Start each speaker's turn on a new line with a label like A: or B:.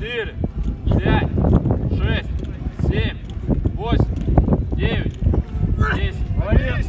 A: четыре, пять, шесть, семь, восемь, девять, десять.